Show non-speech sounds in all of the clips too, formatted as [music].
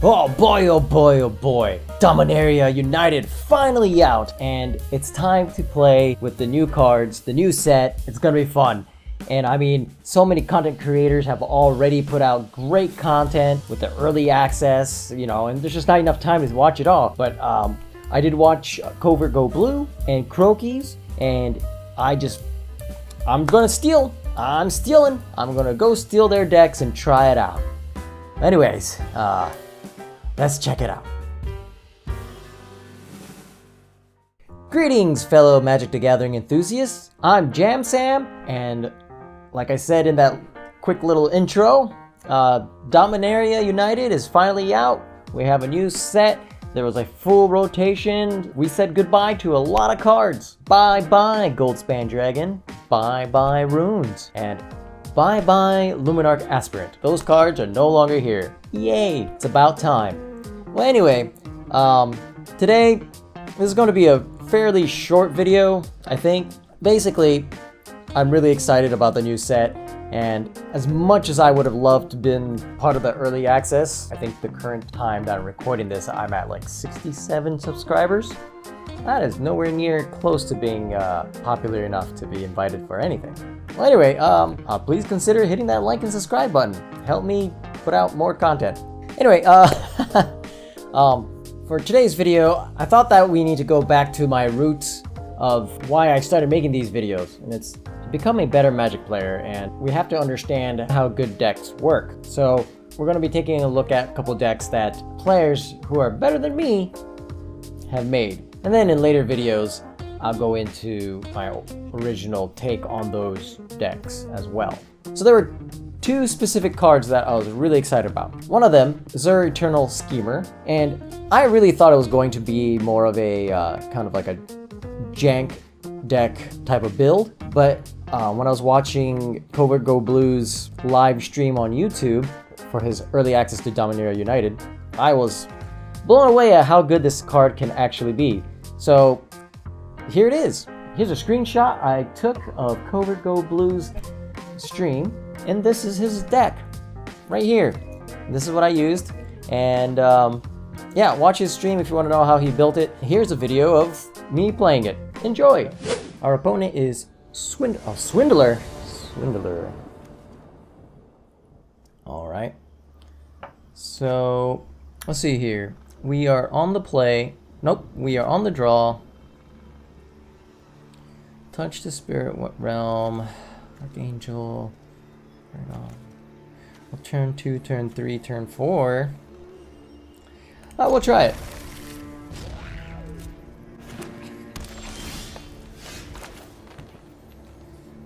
Oh boy, oh boy, oh boy. Dominaria United finally out, and it's time to play with the new cards, the new set. It's gonna be fun. And I mean, so many content creators have already put out great content with the early access, you know, and there's just not enough time to watch it all. But um, I did watch Covert Go Blue and Crokeyz, and I just, I'm gonna steal. I'm stealing. I'm gonna go steal their decks and try it out. Anyways, uh, Let's check it out. Greetings, fellow Magic the Gathering enthusiasts. I'm Jam Sam, and like I said in that quick little intro, uh, Dominaria United is finally out. We have a new set. There was a full rotation. We said goodbye to a lot of cards. Bye bye, Goldspan Dragon. Bye bye, Runes. And bye bye, Luminarch Aspirant. Those cards are no longer here. Yay, it's about time. Well, anyway, um, today this is going to be a fairly short video, I think. Basically, I'm really excited about the new set, and as much as I would have loved to been part of the early access, I think the current time that I'm recording this, I'm at like 67 subscribers. That is nowhere near close to being uh, popular enough to be invited for anything. Well, anyway, um, uh, please consider hitting that like and subscribe button. Help me put out more content. Anyway, uh, [laughs] Um, for today's video, I thought that we need to go back to my roots of why I started making these videos, and it's to become a better Magic player, and we have to understand how good decks work. So we're going to be taking a look at a couple decks that players who are better than me have made. And then in later videos, I'll go into my original take on those decks as well. So there were two specific cards that I was really excited about. One of them, Zur Eternal Schemer, and I really thought it was going to be more of a uh, kind of like a jank deck type of build, but uh, when I was watching Covert Go Blue's live stream on YouTube for his early access to Dominaria United, I was blown away at how good this card can actually be. So here it is. Here's a screenshot I took of Covert Go Blue's stream and this is his deck right here. This is what I used. And um, yeah, watch his stream if you want to know how he built it. Here's a video of me playing it. Enjoy! Our opponent is Swind oh, Swindler. Swindler. Alright. So, let's see here. We are on the play. Nope, we are on the draw. Touch the spirit what realm. Archangel. Turn on. Well, turn two, turn three, turn four. Uh, we'll try it.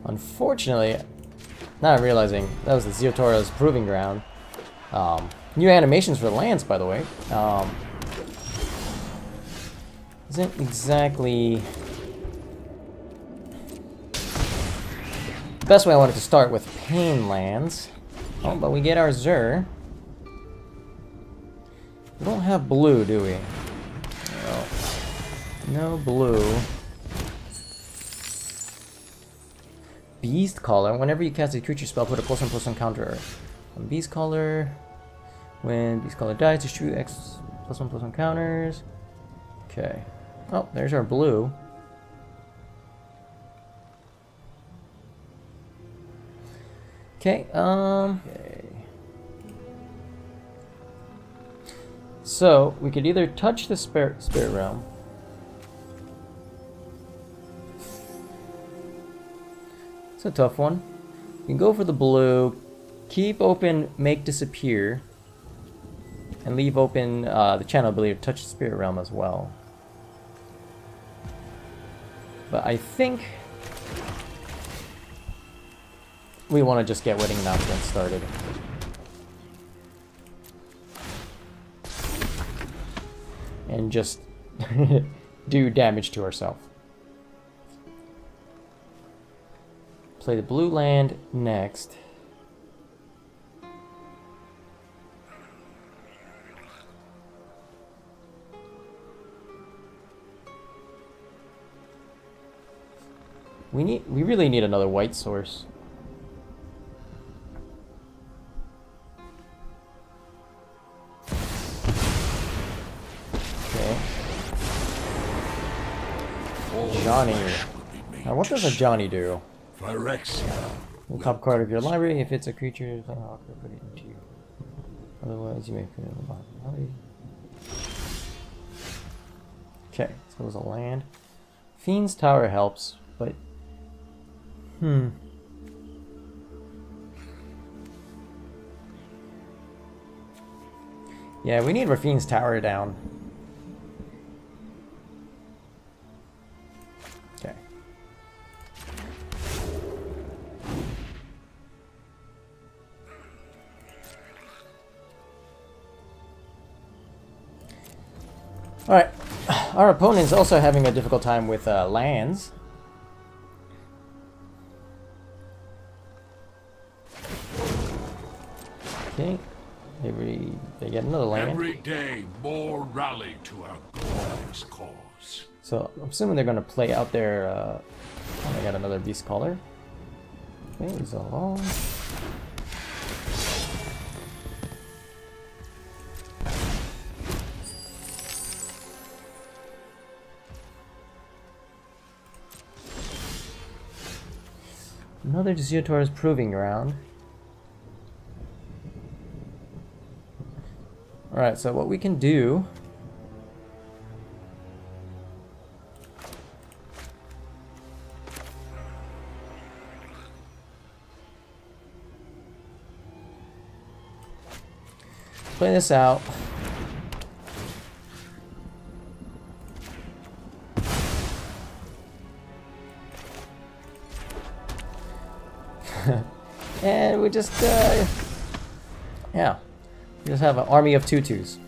Unfortunately, not realizing that was the Ziatora's proving ground. Um, new animations for Lance, by the way. Um, isn't exactly best way I wanted to start with Pain Lands. Oh, but we get our Zur. We don't have blue, do we? No, no blue. Beast Caller. Whenever you cast a creature spell, put a plus one plus one counter on Beast Caller. When Beast Caller dies, distribute X plus one plus one counters. Okay. Oh, there's our blue. Okay, um... Okay. So, we could either touch the spirit, spirit realm. It's a tough one. You can go for the blue, keep open, make disappear, and leave open uh, the channel, I believe, touch the spirit realm as well. But I think we want to just get wedding announcements started. And just [laughs] do damage to ourselves. Play the blue land next. We need we really need another white source. Johnny. Now, what does a Johnny do? The top card of your library, if it's a creature, put it into you. Otherwise, you may put it in the bottom of the. Okay, so it was a land. Fiend's Tower helps, but... Hmm. Yeah, we need Raffine's Tower down. Alright, our opponent's also having a difficult time with uh, lands. Okay, every they get another land. Every day, more rally to our glorious cause. So I'm assuming they're gonna play out their. Uh, oh, they got another beast caller. Okay, he's alone. Another Ziatora's proving ground. Alright, so what we can do play this out. Just, uh, yeah, we just have an army of tutus.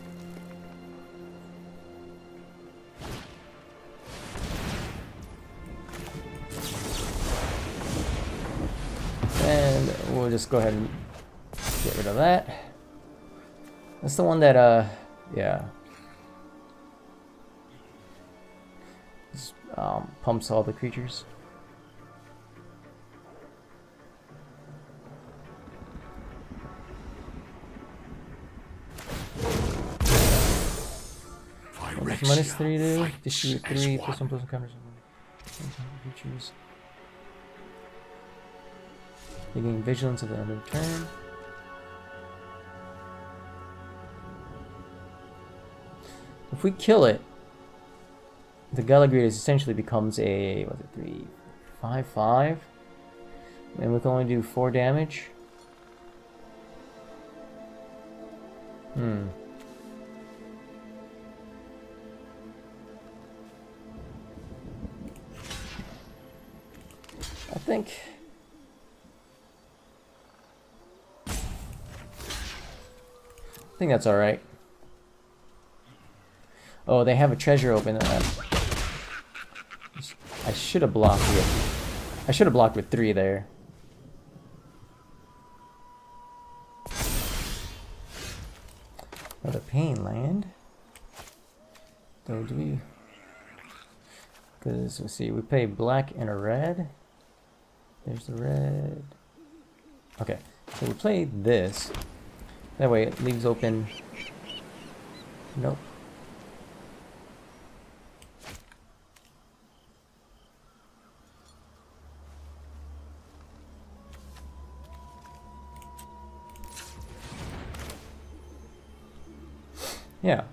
And we'll just go ahead and get rid of that. That's the one that, uh, yeah. Just, um, pumps all the creatures. Minus. 3 to fights distribute 3 one. plus 1 plus 1 counters. Creatures. They gain vigilance at the end of the turn. If we kill it, the Gallagritas essentially becomes a what's it three, five, five, and we can only do four damage. Hmm. Think. I think that's all right. Oh, they have a treasure open. Uh, I should have blocked with. I should have blocked with three there. Another pain land. So do we? Because let's see, we play black and a red. There's the red. Okay, so we play this. That way it leaves open. Nope. Yeah.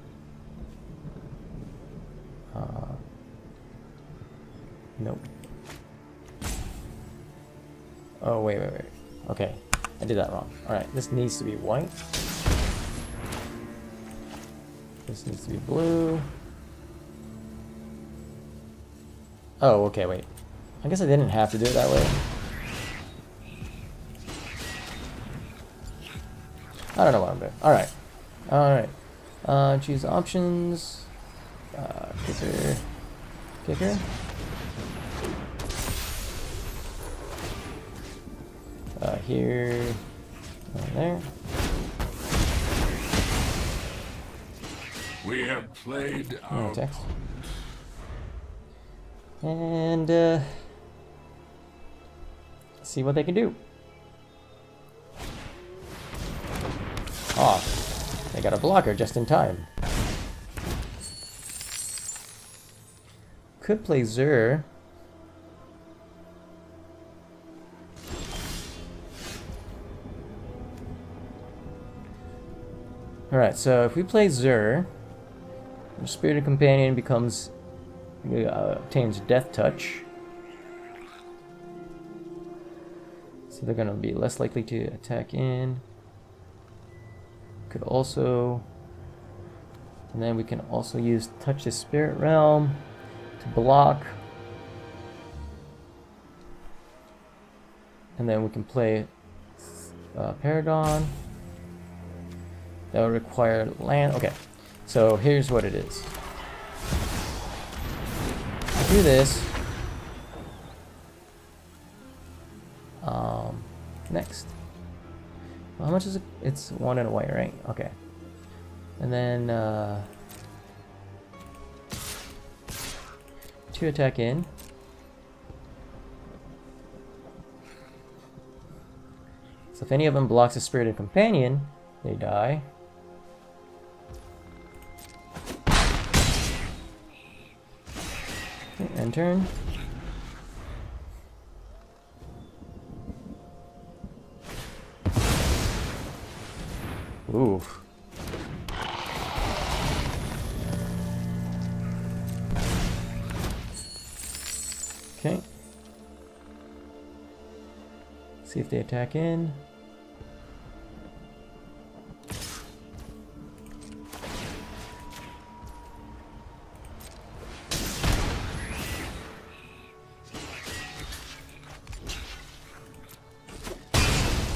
Uh, nope. Oh, wait, wait, wait. Okay. I did that wrong. Alright, this needs to be white. This needs to be blue. Oh, okay, wait. I guess I didn't have to do it that way. I don't know what I'm doing. Alright. Alright. Uh, choose options. Uh, kicker. Kicker. Here. And there. We have played our text. And, uh, see what they can do. Oh, they got a blocker just in time. could play Zur. Alright, so if we play the Spirited Companion becomes uh, obtains Death Touch. So they're gonna be less likely to attack in. Could also and then we can also use Touch the Spirit Realm to block. And then we can play uh, Paragon. That will require land. Okay, so here's what it is. I do this. Um, next. Well, how much is it? It's one and a white, right? Okay. And then uh, two attack in. So if any of them blocks a spirited companion, they die. End turn. Ooh. Okay. See if they attack in.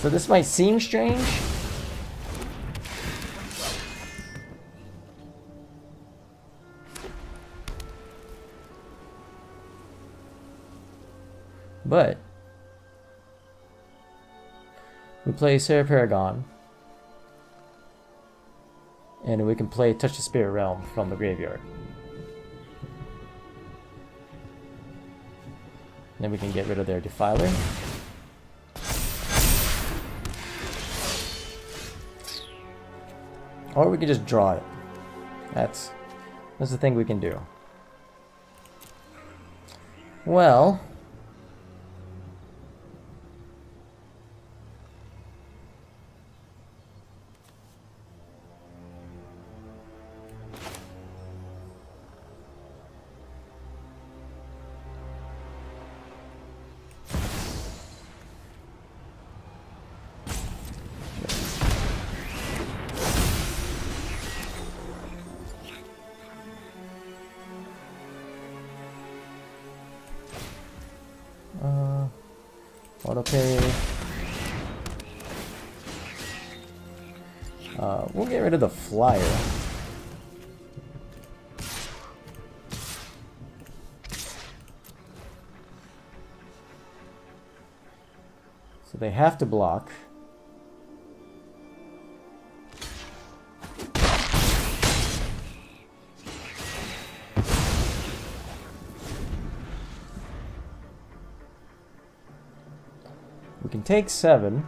So this might seem strange. But we play Serra Paragon. And we can play Touch the Spirit Realm from the graveyard. Then we can get rid of their Defiler. Or we can just draw it. That's that's the thing we can do. Well, Auto pay. Uh, we'll get rid of the flyer. So they have to block. Take seven.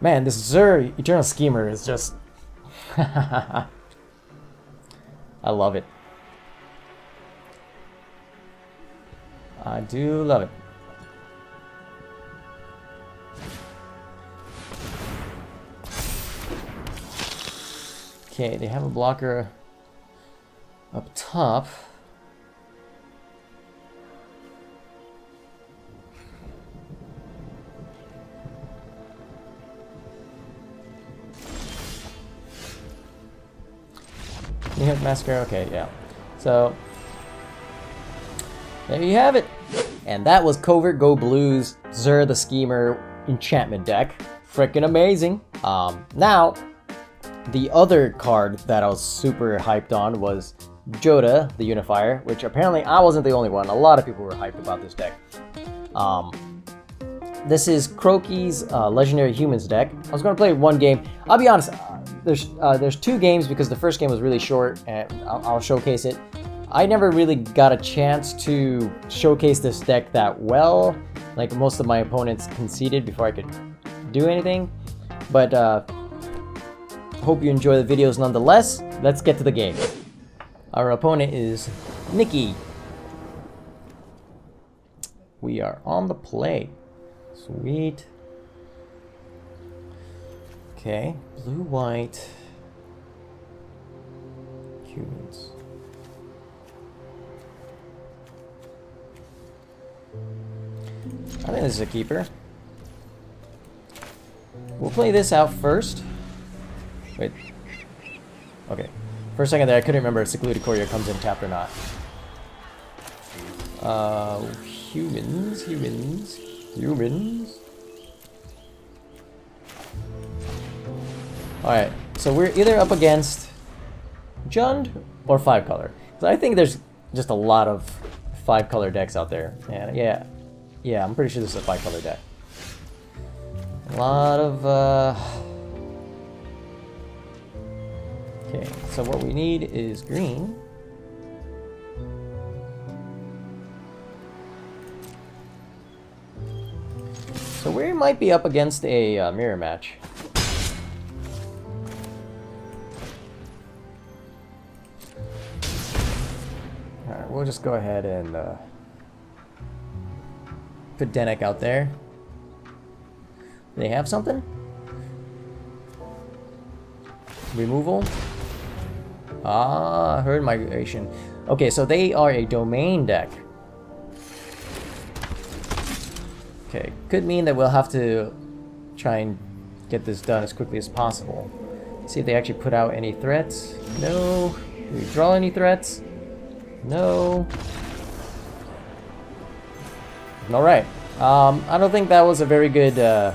Man, this Zur Eternal Schemer is just... [laughs] I love it. I do love it. Okay, they have a blocker up top. You have Massacre? Okay, yeah. So, there you have it. And that was Covert Go Blues Zur the Schemer enchantment deck. Freaking amazing. Um, now, the other card that I was super hyped on was Jodah, the Unifier, which apparently I wasn't the only one. A lot of people were hyped about this deck. Um, this is Crokeyz uh, Legendary Humans deck. I was going to play one game. I'll be honest, there's uh, there's two games because the first game was really short, and I'll, I'll, showcase it. I never really got a chance to showcase this deck that well. Like most of my opponents conceded before I could do anything. But uh, hope you enjoy the videos nonetheless. Let's get to the game. Our opponent is Nikki. We are on the play. Sweet. Okay, blue, white. Humans. I think this is a keeper. We'll play this out first. Wait. Okay. For a second there, I couldn't remember if Secluded Courtyard comes in tapped or not. Uh, humans, humans, humans. Alright, so we're either up against Jund or five color. So I think there's just a lot of five color decks out there. And yeah, yeah, I'm pretty sure this is a five color deck. A lot of, uh... Okay, so what we need is green. So we might be up against a uh, mirror match. We'll just go ahead and uh, put Denek out there. They have something? Removal? Ah, herd migration. Okay, so they are a domain deck. Okay, could mean that we'll have to try and get this done as quickly as possible. See if they actually put out any threats. No. Do we draw any threats? No. Alright. Um, I don't think that was a very good uh,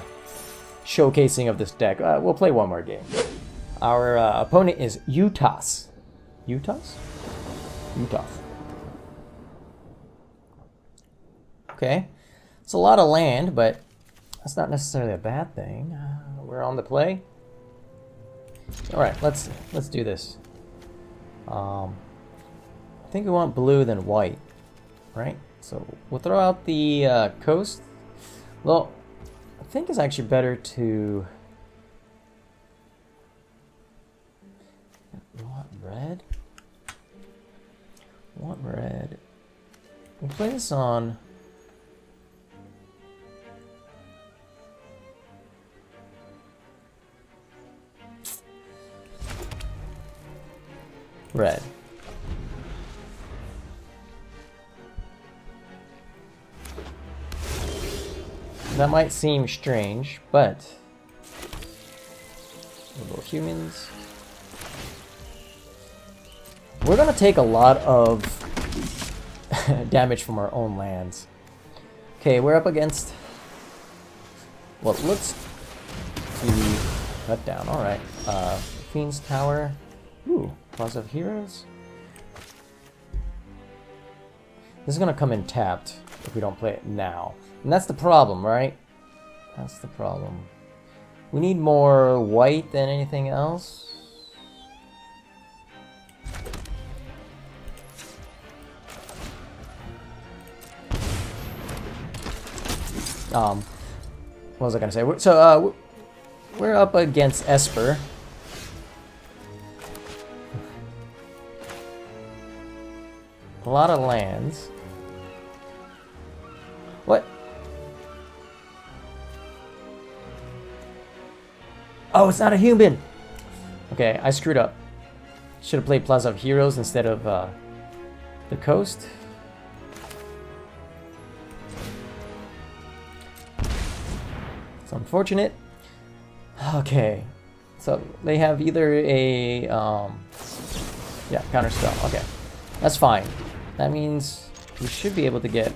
showcasing of this deck. Uh, we'll play one more game. Our uh, opponent is Utas. Utas? Utas. Okay. It's a lot of land, but that's not necessarily a bad thing. Uh, we're on the play. All right, let's let's do this. Um, I think we want blue than white, right? So we'll throw out the uh, coast. Well, I think it's actually better to. Want red? Want red? We'll play this on. Red. That might seem strange, but little humans. We're gonna take a lot of [laughs] damage from our own lands. Okay, we're up against what looks to cut down. All right, uh, Fiend's Tower. Ooh, Plaza of Heroes. This is gonna come in tapped if we don't play it now. And that's the problem, right? That's the problem. We need more white than anything else. Um, what was I gonna say? So, uh, we're up against Esper. [laughs] A lot of lands. Oh, it's not a human! Okay, I screwed up. Should have played Plaza of Heroes instead of uh, the coast. It's unfortunate. Okay, so they have either a, um, yeah, counter spell. Okay, that's fine. That means we should be able to get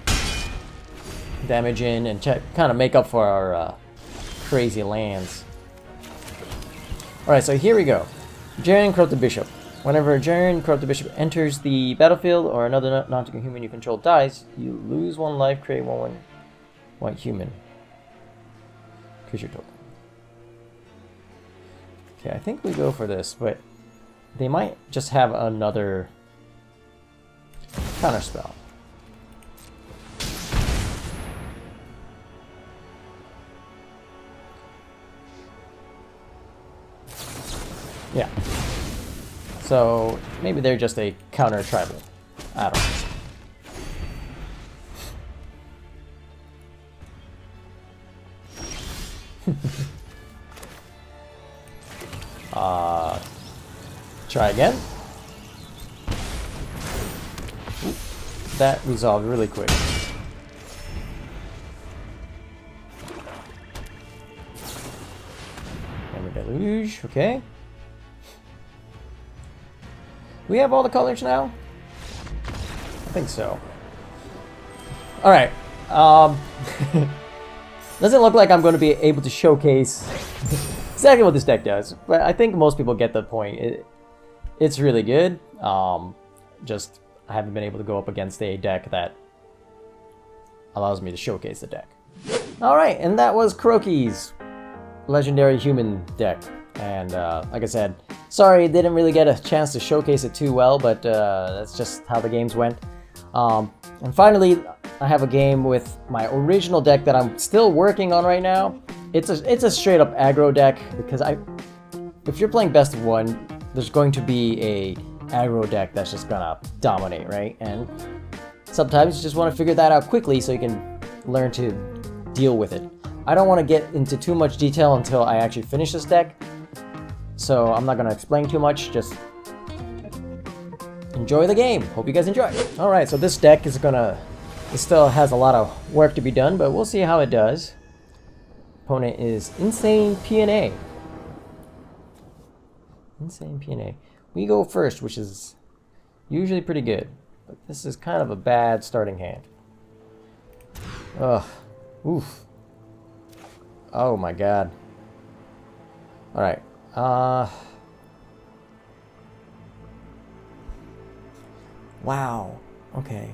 damage in and check, kind of make up for our uh, crazy lands. Alright, so here we go. Jaren the Bishop. Whenever Jaren the Bishop enters the battlefield or another non-human you control dies, you lose one life, create one, one white human. Creature token. Okay, I think we go for this, but they might just have another counter spell. Yeah. So maybe they're just a counter tribal. I don't know. [laughs] uh, try again. Oop, that resolved really quick. Hammer Deluge, okay. We have all the colors now? I think so. Alright. Um, [laughs] doesn't look like I'm going to be able to showcase [laughs] exactly what this deck does, but I think most people get the point. It, it's really good. Um, just, I haven't been able to go up against a deck that allows me to showcase the deck. Alright, and that was Crokeyz legendary human deck. And uh, like I said, sorry didn't really get a chance to showcase it too well, but uh, that's just how the games went. Um, and finally, I have a game with my original deck that I'm still working on right now. It's a it's a straight up aggro deck because I, if you're playing best of one, there's going to be a aggro deck that's just gonna dominate, right? And sometimes you just want to figure that out quickly so you can learn to deal with it. I don't want to get into too much detail until I actually finish this deck, so I'm not to explain too much, just enjoy the game. Hope you guys enjoy. Alright, so this deck is to... It still has a lot of work to be done, but we'll see how it does. Opponent is Insane PNA. Insane PNA. We go first, which is usually pretty good. But this is kind of a bad starting hand. Ugh. Oof. Oh my god. Alright. Uh... Wow. Okay.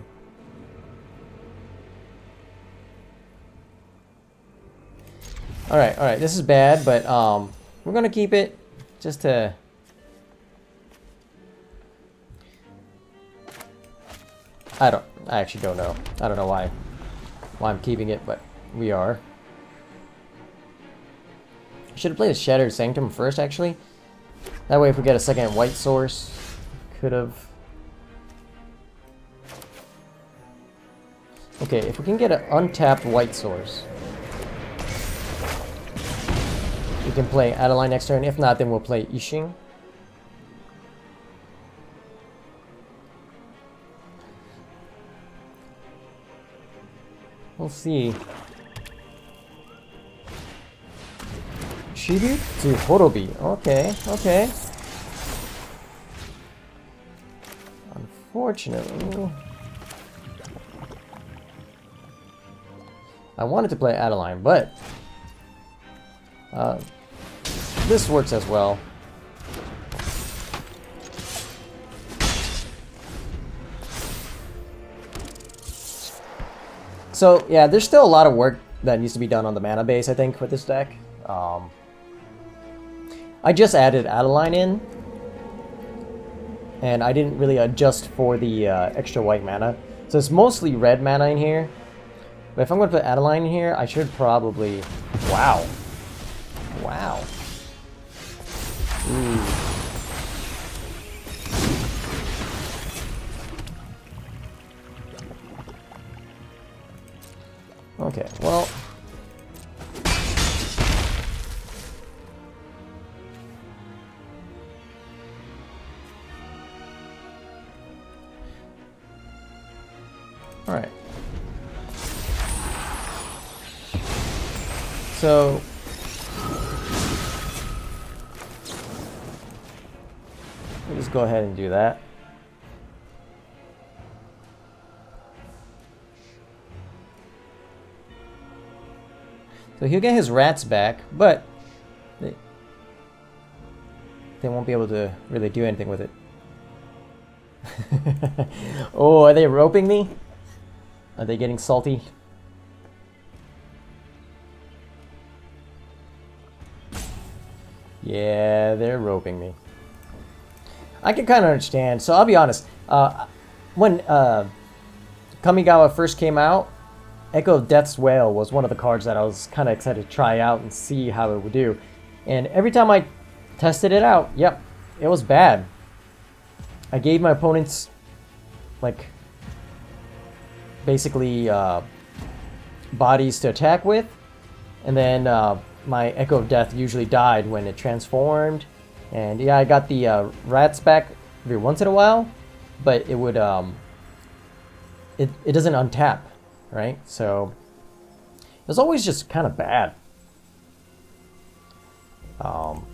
Alright, alright. This is bad, but um, we're gonna keep it just to... I don't... I actually don't know. I don't know why, why I'm keeping it, but we are. Should have played a Shattered Sanctum first, actually. That way, if we get a second white source, could have... Okay, if we can get an untapped white source, we can play Adeline next turn. If not, then we'll play Isshin. We'll see. Tribute to Horobi. Okay, okay. Unfortunately... I wanted to play Adeline, but... Uh, this works as well. So, yeah, there's still a lot of work that needs to be done on the mana base, I think, with this deck. Um, I just added Adeline in, and I didn't really adjust for the uh, extra white mana. So it's mostly red mana in here. But if I'm going to put Adeline in here, I should probably... Wow. Wow. Ooh. Okay, well... So... We'll just go ahead and do that. So he'll get his rats back, but they, they won't be able to really do anything with it. [laughs] oh, are they roping me? Are they getting salty? Yeah, they're roping me. I can kind of understand. So I'll be honest. Uh, when uh, Kamigawa first came out, Echo of Death's Wail was one of the cards that I was kind of excited to try out and see how it would do. And every time I tested it out, yep, it was bad. I gave my opponents like basically uh, bodies to attack with, and then uh, my Echo of Death usually died when it transformed. And yeah, I got the uh, rats back every once in a while, but it would um, it it doesn't untap, right? So it was always just kind of bad. Um,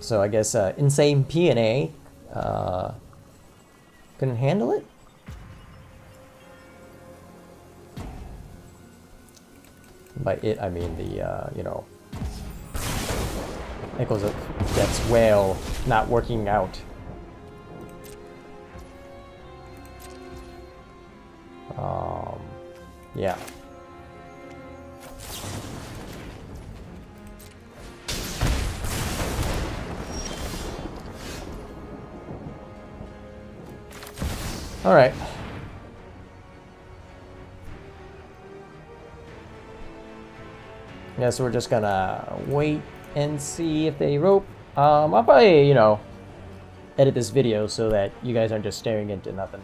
so I guess uh, Insane PNA uh, couldn't handle it. By it, I mean the, uh, you know, Echoes of Death's Wail not working out. Um, yeah. All Yeah, so we're just gonna wait and see if they rope. Um, I'll probably, you know, edit this video so that you guys aren't just staring into nothing.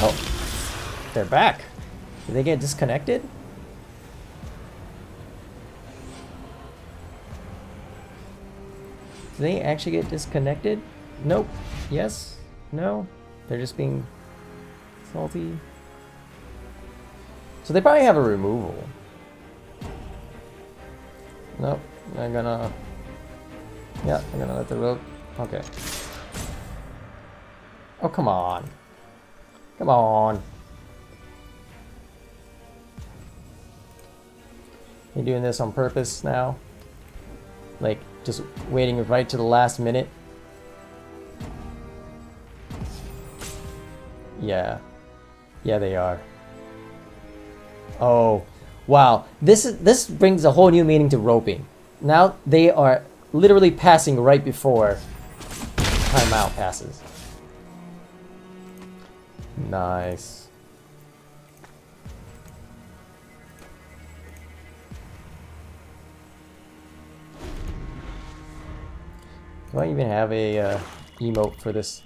Oh, they're back. Did they get disconnected? Did they actually get disconnected? Nope. Yes? No? They're just being salty. So they probably have a removal. Nope. I'm gonna... Yeah, I'm gonna let the rope... Okay. Oh, come on. Come on. You doing this on purpose now? Like, just waiting right to the last minute? Yeah. Yeah, they are. Oh, wow. This is this brings a whole new meaning to roping. Now they are literally passing right before timeout passes. Nice. Do I even have a uh, emote for this?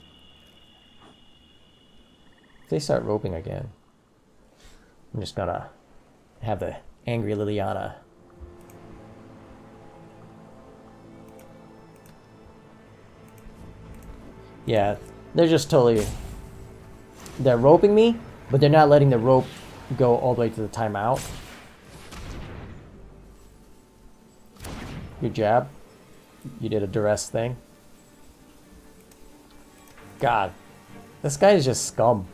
If they start roping again, I'm just gonna have the angry Liliana. Yeah, they're just totally... They're roping me, but they're not letting the rope go all the way to the timeout. Good job. You did a duress thing. God, this guy is just scum.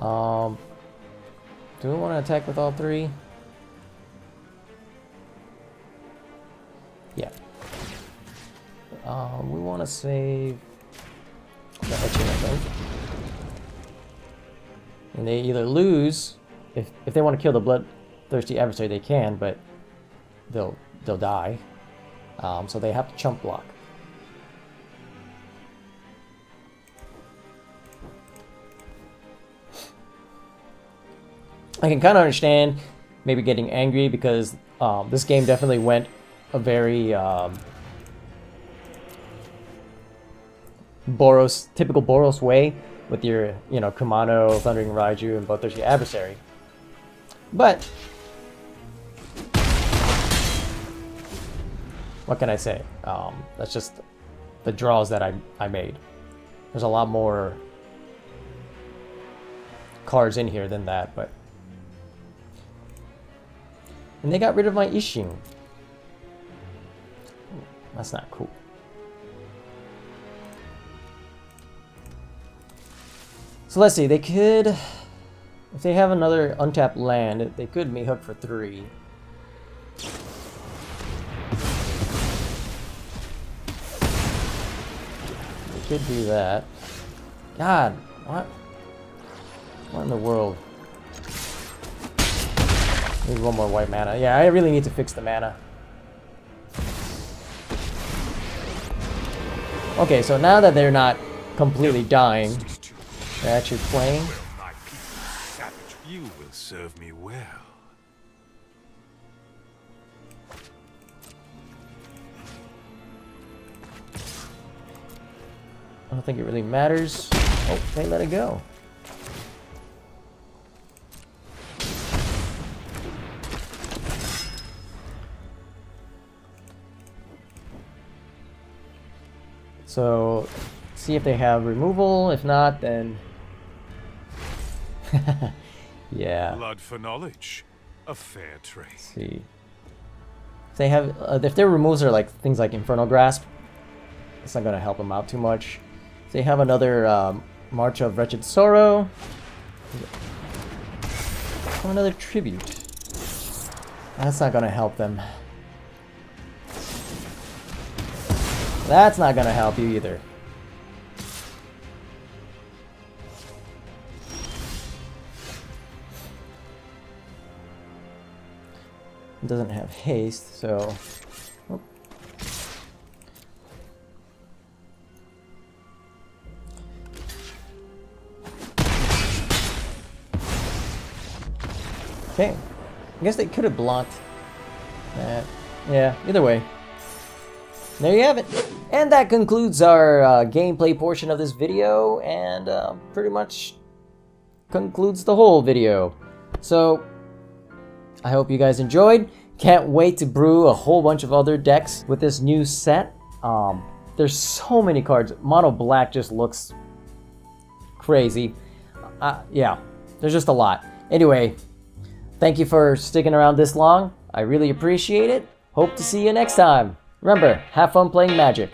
Um, do we want to attack with all three? Yeah. Um, we want to save. And they either lose, if, if they want to kill the bloodthirsty adversary, they can, but they'll they'll die. Um, so they have to chump block. I can kind of understand maybe getting angry because um, this game definitely went a very um, Boros, typical Boros way with your, you know, Kumano, Thundering Raiju, and both your adversary. But, what can I say? Um, that's just the draws that I, I made. There's a lot more cards in here than that, but and they got rid of my Isshin. That's not cool. So let's see, they could... If they have another untapped land, they could me hook for three. They could do that. God, what? What in the world? Need one more white mana. Yeah, I really need to fix the mana. Okay, so now that they're not completely dying, they're actually playing. You will serve me well. I don't think it really matters. Oh, they let it go. So, see if they have removal. If not, then... [laughs] yeah. Blood for knowledge. A fair trade. see. If they have, uh, if their removes are like things like Infernal Grasp, it's not gonna help them out too much. If they have another um, March of Wretched Sorrow, another Tribute. That's not gonna help them. That's not gonna help you either. It doesn't have haste, so. Oop. Okay. I guess they could have blocked that. Yeah, either way. There you have it. And that concludes our uh, gameplay portion of this video, and uh, pretty much concludes the whole video. So, I hope you guys enjoyed. Can't wait to brew a whole bunch of other decks with this new set. Um, there's so many cards. Mono Black just looks crazy. Uh, yeah, there's just a lot. Anyway, thank you for sticking around this long. I really appreciate it. Hope to see you next time. Remember, have fun playing Magic.